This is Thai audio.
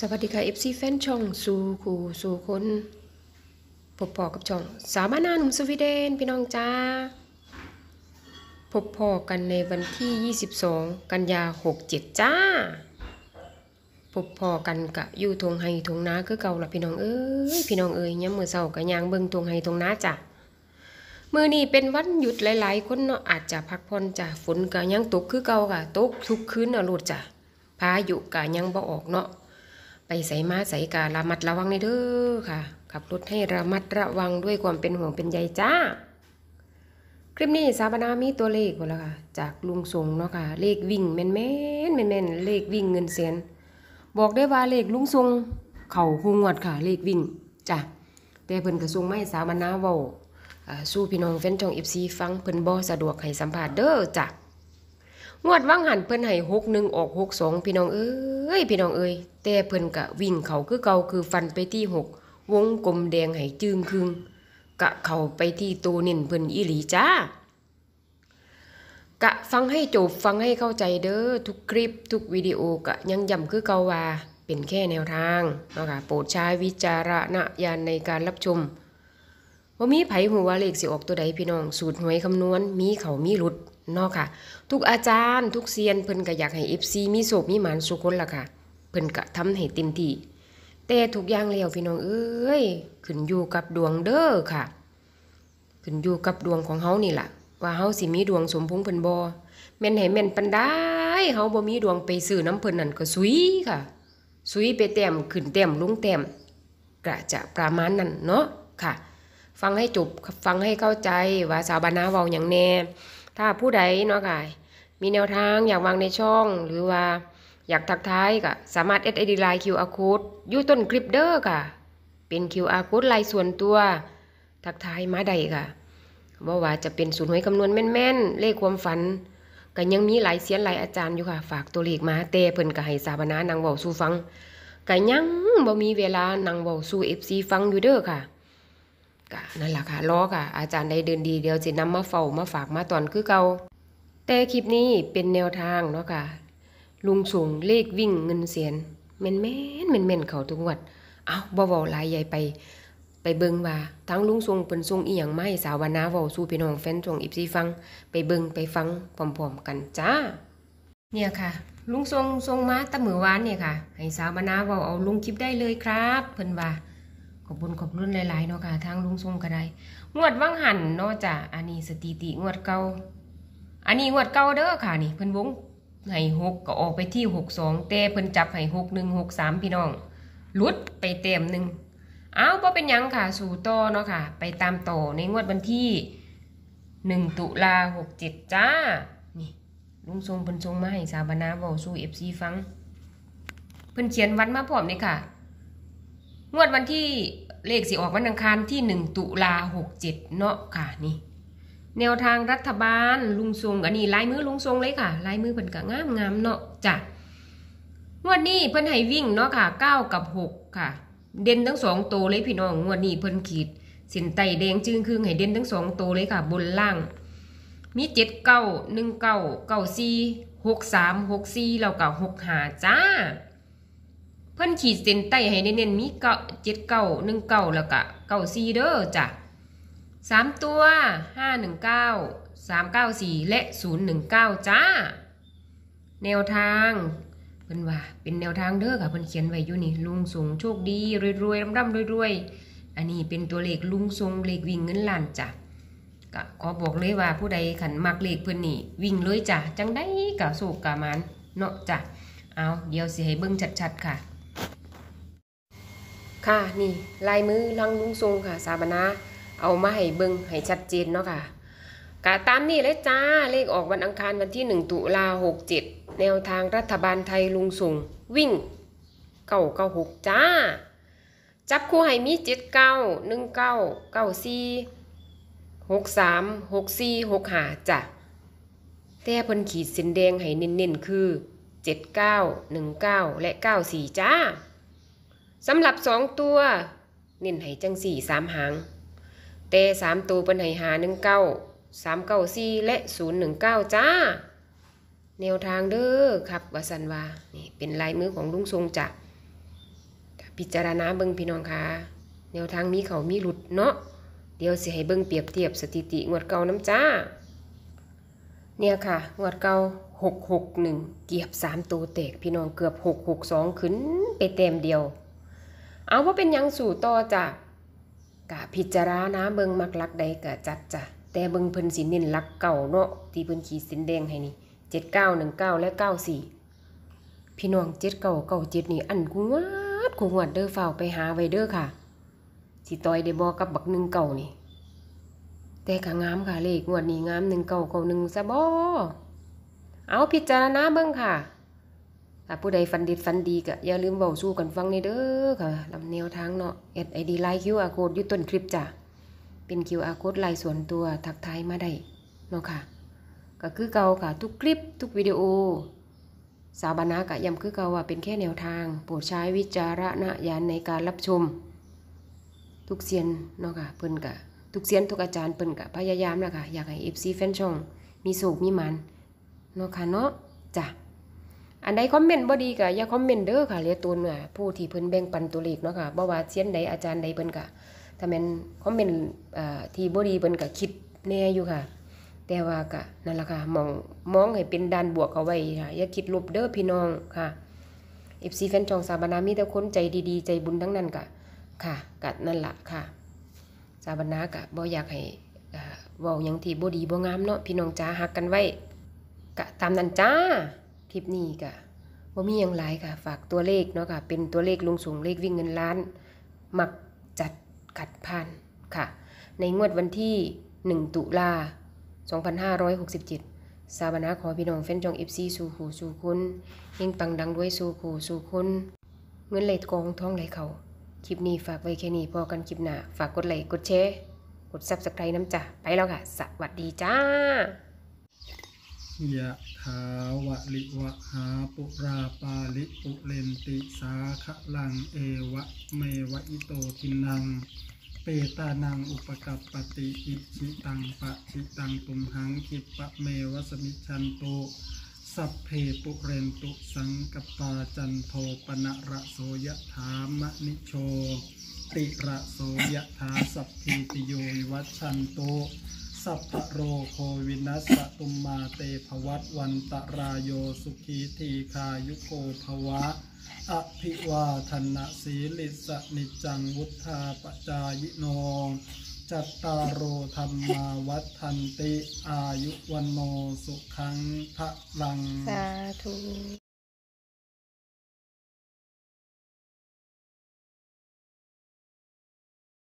สวัสดีค่ะ FC แฟนช่องสู่คู่สู่คนพบพอกับช่อง สาวบ้านาหนุ่มสวีเดนพี่น้องจ้าพบพอกันในวันที่ 22 กันยา 67 จ้า พบพอกันกะอยู่ทงไฮทงนาคือเก่าละพี่น้องเอ้ยพี่น้องเอ้ยย้ำมือเศร้ากะยางเบิงทงไฮทงนาจ้ะมือนี้เป็นวันหยุดหลายๆ คนเนาะอาจจะพักผ่อนจ้ะฝนกะยังตกคือเก่าค่ะตกทุกคืนน่ะโลดจ้ะพายุกะยังบ่ออกเนาะ ไปใส่มาใส่การะมัดระวังในเด้อค่ะ ขับรถให้ระมัดระวังด้วยความเป็นห่วงเป็นใยจ้า คลิปนี้สาบานามีตัวเลขหมดแล้วค่ะ จากลุงทรงเนาะค่ะ เลขวิ่งแม่นแม่นแม่นแม่นเลขวิ่งเงินแสนบอกได้ว่าเลขลุงทรงเข่าหูงวดค่ะ เลขวิ่งจ้ะแต่เพิ่นกระทรงไม่สาบานาเว้าสู้พี่น้องแฟนช่อง FC ฟังเพิ่นบ่สะดวกให้สัมภาษณ์เด้อจ้ะ งวดว่างหันเพิ่นให้หกหนึ่งออกหกสองพี่น้องเอ้ยพี่น้องเอ้ยแต่เพิ่นกะวิ่งเขาคือเก่าคือฟันไปที่หกวงกลมแดงให้จึงคึงกะเขาไปที่ตัวเน้นเพิ่นอีหลีจ้ากะฟังให้จบฟังให้เข้าใจเด้อทุกคลิปทุกวิดีโอกะยังย้ำคือเก่าว่าเป็นแค่แนวทางนะคะโปรดใช้วิจารณญาณในการรับชมว่ามีไผหัวเลขสิออกตัวใดพี่น้อง สูตรหวยคำนวณมีเขามีหลุด เนาะค่ะ ทุกอาจารย์ ทุกเซียนเพิ่นก็อยากให้ FC มีโศกมีหมานสุคนล่ะค่ะ เพิ่นก็ทำให้เต็มที่แต่ทุกอย่างแล้วพี่น้องเอ้ยขึ้นอยู่กับดวงเด้อค่ะขึ้นอยู่กับดวงของเฮานี่ล่ะ ว่าเฮาสิมีดวงสมพงษ์เพิ่นบ่แม่นให้แม่นปานใดเฮาบ่มีดวงไปซื้อน้ำเพิ่นนั่นก็สุยค่ะสุยไปแต้มขึ้นแต้มลงแต้มก็จะประมาณนั้นเนาะค่ะ ฟังให้จบฟังให้เข้าใจว่าสาวบานาเว้าหยังแน่ ถ้าผู้ใดเนาะค่ะมีแนวทางอยากวางในช่อง หรือว่าอยากทักทายก็สามารถ SID Line QR Code อยู่ต้นคลิปเด้อค่ะ เป็น QR Code ลายส่วนตัวทักทายมาได้ค่ะว่าว่าจะเป็นศูนย์หวยคำนวณแม่นๆ เลขความฝันก็ยังมีหลายเสียนหลายอาจารย์อยู่ค่ะ ฝากตัวเลขมาแต่เพิ่นก็ให้สาบานานางเว้าสู่ฟังก็ยังบ่มีเวลานางเว้าสู่ FC ฟังอยู่เด้อค่ะ ก็นั่นแหละค่ะรอค่ะอาจารย์ได้เดินดีเดียวจะนำมาเฝ้ามาฝากมาตอนคือเก่าแต่คลิปนี้เป็นแนวทางเนาะค่ะลุงส่งเลขวิ่งเงินเสียนแม่นแม่นแม่นแม่นเขาทุกวัดเอาบ่เว้าลายใหญ่ไป ไปเบิงว่าทั้งลุงทรงเปิ้นทรงอีหยังมาให้สาววานาเว้าสู่พี่น้องแฟนช่องอีฟัง ไปเบิงไปฟังพร้อมๆกันจ้า เนี่ยค่ะ ลุงทรงทรงมาตะมือวานเนี่ยค่ะ ให้สาววานาเว้าเอาลุงคลิปได้เลยครับ เพิ่นว่า ขอบคุญขอบรุ่นหลายๆเนาะค่ะทางลุงทรงก็ได้งวดว่างหันเนาะจ้ะอันนี้สถิติงวดเก่าอันนี้งวดเก่าเด้อค่ะนี่เพิ่นวงให้หกก็ออกไปที่หกสองแต่เพิ่นจับให้หกหนึ่งหกสามพี่น้องลุดไปเต็มหนึ่งเอ้าพอเป็นยังค่ะสู่ต่อเนาะค่ะ ไปตามต่อในงวดวันที่หนึ่งตุลาหกเจ็ดจ้า นี่ ลุงทรงเพิ่นทรงมาให้สาบนาเว้าสู่เอฟซีฟัง เพิ่นเขียนวันมาพร้อมนี่ค่ะ งวดวันที่เลขสิออกวันอังคารที่หนึ่งตุลาหกเจ็ดเนาะค่ะนี่แนวทางรัฐบาลลุงทรงอันนี้ลายมือลุงทรงเลยค่ะลายมือเพิ่นก็งามงามเนาะจ้ะงวดนี้เพิ่นให้วิ่งเนาะค่ะเก้ากับหกค่ะ เด่นทั้งสองตัวเลยพี่น้องงวดนี้เพิ่นขีดสินไตแดงจึงครึ่งให้เด่นทั้งสองตัวเลยค่ะ บนล่าง มีเจ็ดเก้าหนึ่งเก้าเก้าสี่หกสามหกสี่แล้วก็หกหาจ้า เพิ่นขีดเส้นใต้ให้เน้นๆมีเก้าเจ็ดเก้าหนึ่งเก้าแล้วก็เก้าสี่เด้อจ้ะสามตัวห้าหนึ่งเก้าสามเก้าสี่และศูนย์หนึ่งเก้าจ้า แนวทางเพิ่นว่าเป็นแนวทางเด้อค่ะเพิ่นเขียนไว้อยู่นี่ลุงสูงโชคดีรวยๆร่ำๆรวยๆอันนี้เป็นตัวเลขลุงทรงเลขวิ่งเงินล้านจ้ะก็ขอบอกเลยว่าผู้ใดขันมักเลขเพิ่นนี่วิ่งเลยจ้ะจังได้กะโศกกะมันเนาะจ้ะเอาเดี๋ยวสิให้เบิ่งชัดๆค่ะ ค่ะนี่ลายมือลังลุงทรงค่ะ สาบนาเอามาให้เบิ่งให้ชัดเจนเนาะค่ะกะตามนี่เลยจ้าเลขออกวันอังคารวันที่ 1 ตุลาหกเจ็ดแนวทางรัฐบาลไทยลุงทรงวิ่งเก้าเก้าหกจ้า จับคู่ให้มีเจ็ดเก้าหนึ่งเก้าเก้าสี่หกสามหกสี่หกห้าจ้ะแต่เพิ่นขีดเส้นแดงให้เน้นๆคือเจ็ดเก้าหนึ่งเก้าและเก้าสี่จ้า สำหรับสองตัว เน้นให้จังสี่สามหาง แต่สามตัวเป็นให้หาหนึ่งเก้าสามเก้าสี่และศูนย์หนึ่งเก้าจ้า แนวทางเด้อครับวสันวานี่เป็นลายมือของลุงทรงจ้ะพิจารณาเบิ่งพี่น้องค่ะแนวทางมีเขามีหลุดเนาะเดี๋ยวสิให้เบิ่งเปรียบเทียบสถิติงวดเก่าน้ำจ้า เนี่ยค่ะ งวดเก่าหกหกหนึ่งเกียบสามตัวแตกพี่น้องเกือบหกหกสองขึ้นไปเต็มเดียว เอาว่าเป็นยังสู่ต่อจ้ะกะพิจารณาเบิงมักลักใดกะจัดจ้ะแต่เบิงเพิ่นสิเน้นลักเก่าเนาะที่เพิ่นขีดสินแดงให้นี่เจ็ดเก้าหนึ่งเก้าและเก้าสี่พี่น้องเจ็ดเก้าเก้าเจ็ดนี่อันกูงวดกูงวดเด้อฝ้าไปหาไว้เด้อค่ะสิต่อยได้บ่กับบักหนึ่งเก่านี่ แต่ก็งามค่ะเลขงวดนี้งามหนึ่งเก่าเก่าหนึ่งซะบ่เอาพิจารณาเบิงค่ะ ถ้าผู้ใดฟันดิดฟันดีก็อย่าลืมเบาสู้กันฟังในเด้อค่ะลำแนวทางเนาะแอดไอดีไลน์ QR code อยู่ต้นคลิปจ้ะเป็น QR code ไลน์ส่วนตัวทักทายมาได้เนาะค่ะ ก็คือเก่าค่ะ ทุกคลิปทุกวิดีโอ สาวบานากะย้ำคือเก่าว่าเป็นแค่แนวทาง โปรดใช้วิจารณญาณในการรับชม ทุกเซียนเนาะค่ะเพิ่นกะทุกเซียนทุกอาจารย์เพิ่นกะพยายามแล้วค่ะอยากให้ FC แฟนช่องมีโศกมีมันเนาะค่ะเนาะจ้ะ อันใดคอมเมนต์บ่ดีก็อย่าคอมเมนต์เด้อค่ะเรียตัวเนื้อผู้ที่เพิ่นแบ่งปันตัวเลขเนาะค่ะบ่ว่าเซียนใดอาจารย์ใดเพิ่นก็ถ้าแม่นคอมเมนต์อ่อที่บ่ดีเพิ่นก็คิดแน่อยู่ค่ะ แต่ว่าก็นั่นล่ะค่ะมองมองให้เป็นด้านบวกเอาไว้ค่ะอย่าคิดลบเด้อพี่น้องค่ะ FC แฟนช่องสาบานามีแต่คนใจดีๆ ใจบุญทั้งนั้นก็ค่ะก็นั่นล่ะค่ะ สาบานาก็บ่อยากให้เอ่อเว้าหยังที่บ่ดีบ่งามเนาะพี่น้องจ๋าฮักกันไว้ก็ตามนั้นจ้า คลิปนี้ก็บ่มีหยังหลายค่ะ ฝากตัวเลขเนาะค่ะ เป็นตัวเลขลงสูงเลขวิ่งเงินล้าน มักจัดขัดผ่านค่ะ ในงวดวันที่ 1 ตุลา 2567 สาบนาขอพี่น้องแฟนจอง FC สู่หูสู่คุณเฮงปังดังด้วยสู่หูสู่คุณเงินไหลกองท้องไหลเขาคลิปนี้ฝากไว้แค่นี้พอกันคลิปหน้า ฝากกดไลค์กดแชร์กด Subscribe น้ำจ้ะไปแล้วค่ะ สวัสดีจ้า ยะถาวะลิวะหาปุราปาลิปุเรนติสาคะรังเอวะเมวะอิโตทินนัง เปตานังอุปะกัปปะติอิจฉิตังปัตถิตังตุมหัง ขิปปะเมวะ สะมิชฌะตุ สัพเพปูเรนตุสังกัปปาจันโทปัณณะระโสยะถามะณิโชติระโสยะถาสัพพีติโย วิวัชชันตุ สัพพะโรโควินัสสะตุ มาเต ภะวัตวันตะราโยสุขีทีคายุโกภวะ อภิวาทนะสีลิสนิจังวุธาปจายโน จัตตารโอธรรมาวัฏทันติ อายุวันโนสุขังพระลัง สาธุ